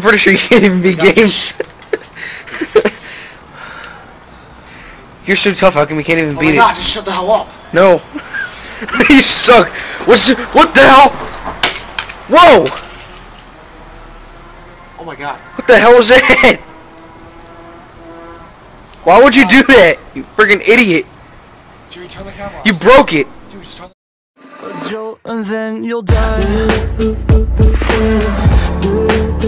pretty sure you can't even beat games. You're so tough. How come we can't even Oh beat my it? god, just shut the hell up. No. you suck. What's what the hell? Whoa! Oh my god. What the hell was that? Why would you do that? You friggin' idiot. Jerry, turn the camera off. You broke it. Dude, just turn the A jolt and then you'll die.